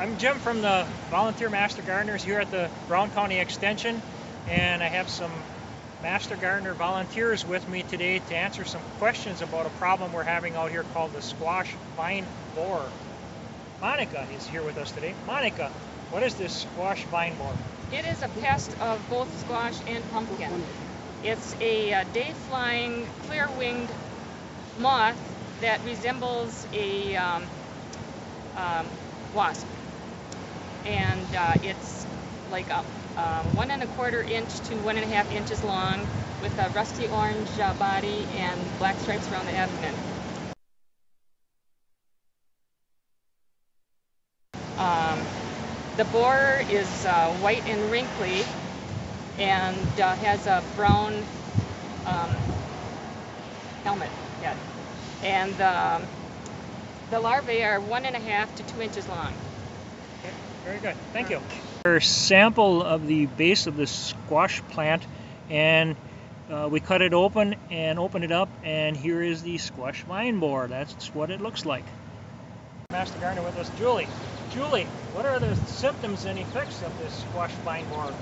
I'm Jim from the Volunteer Master Gardeners here at the Brown County Extension, and I have some Master Gardener volunteers with me today to answer some questions about a problem we're having out here called the squash vine borer. Monica is here with us today. Monica, what is this squash vine borer? It is a pest of both squash and pumpkin. It's a uh, day-flying, clear-winged moth that resembles a um, um, wasp. And uh, it's like a um, one and a quarter inch to one and a half inches long with a rusty orange uh, body and black stripes around the abdomen. Um, the borer is uh, white and wrinkly and uh, has a brown um, helmet head. And um, the larvae are one and a half to two inches long. Okay, very good. Thank you. Our sample of the base of the squash plant, and uh, we cut it open and open it up, and here is the squash vine borer. That's what it looks like. Master Gardener with us, Julie. Julie, what are the symptoms and effects of this squash vine borer?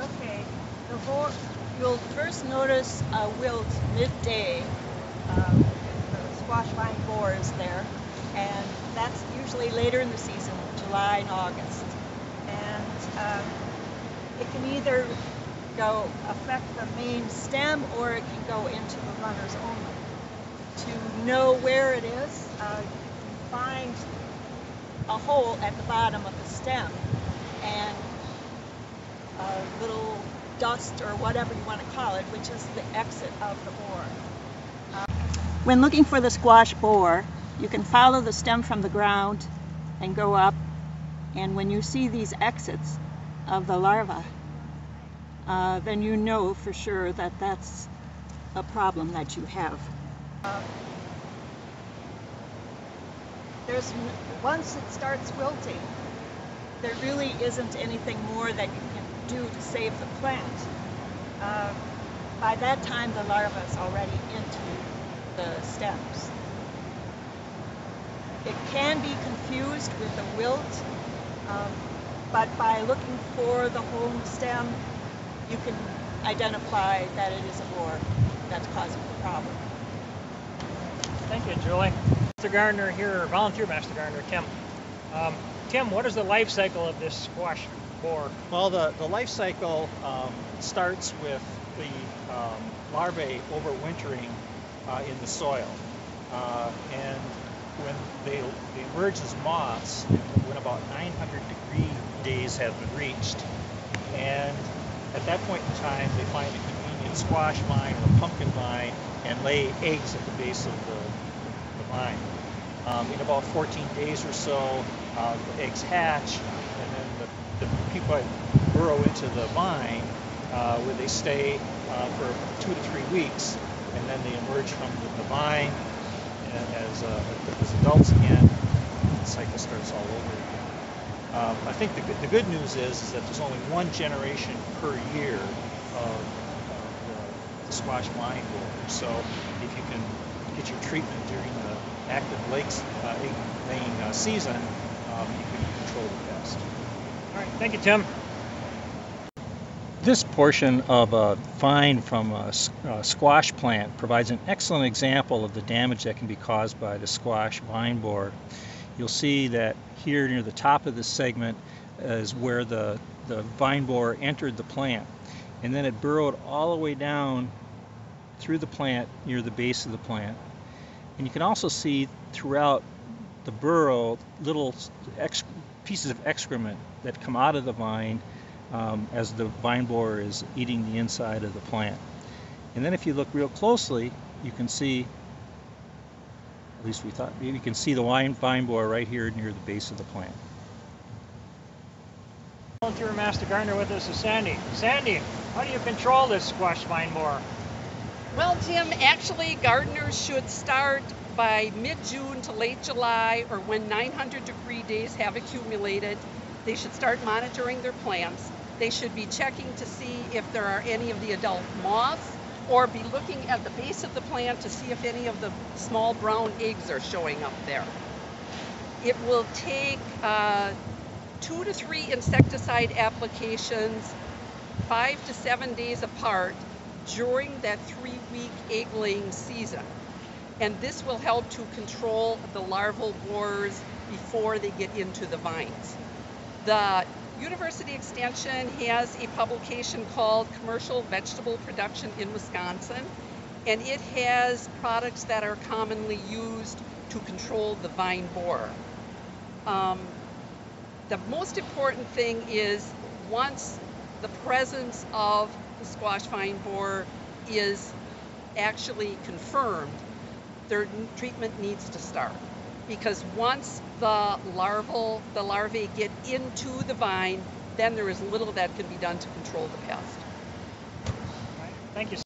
Okay, the vor- you'll first notice a wilt midday. Um, the squash vine borer is there, and that's usually later in the season, July and August. And um, it can either go affect the main stem or it can go into the runners only. To know where it is, uh, you can find a hole at the bottom of the stem and a little dust or whatever you want to call it, which is the exit of the bore. Uh, when looking for the squash borer, you can follow the stem from the ground and go up, and when you see these exits of the larva, uh, then you know for sure that that's a problem that you have. There's once it starts wilting, there really isn't anything more that you can do to save the plant. Uh, by that time, the larva is already into the stems. It can be confused with the wilt, um, but by looking for the home stem, you can identify that it is a borer that's causing the problem. Thank you, Julie. Master Gardener here, volunteer Master Gardener, Tim. Um, Tim, what is the life cycle of this squash borer? Well, the, the life cycle um, starts with the um, larvae overwintering uh, in the soil. Uh, and when they, as moths, when about 900 degree days have been reached, and at that point in time, they find a convenient squash vine or pumpkin vine and lay eggs at the base of the, the vine. Um, in about 14 days or so, uh, the eggs hatch, and then the, the pupae burrow into the vine, uh, where they stay uh, for two to three weeks, and then they emerge from the, the vine as, uh, as adults again. The cycle starts all over again. Um, I think the, the good news is, is that there's only one generation per year of, of the, the squash vine borer. So if you can get your treatment during the active lakes uh, laying uh, season, um, you can control the pest. All right, thank you, Tim. This portion of a vine from a, a, squash plant provides an excellent example of the damage that can be caused by the squash vine borer. You'll see that here near the top of this segment is where the, the vine borer entered the plant. And then it burrowed all the way down through the plant near the base of the plant. And you can also see throughout the burrow little pieces of excrement that come out of the vine um, as the vine borer is eating the inside of the plant. And then if you look real closely, you can see, at least we thought, you can see the vine, vine borer right here near the base of the plant. Volunteer Master Gardener with us is Sandy. Sandy, how do you control this squash vine borer? Well, Tim, actually gardeners should start by mid-June to late July or when 900 degree days have accumulated. They should start monitoring their plants. They should be checking to see if there are any of the adult moths or be looking at the base of the plant to see if any of the small brown eggs are showing up there. It will take uh, two to three insecticide applications, five to seven days apart during that three week egg laying season. And this will help to control the larval borers before they get into the vines. The University Extension has a publication called Commercial Vegetable Production in Wisconsin, and it has products that are commonly used to control the vine borer. Um, the most important thing is once the presence of the squash vine borer is actually confirmed, their treatment needs to start because once the larval, the larvae get into the vine, then there is little that can be done to control the pest. Thank you.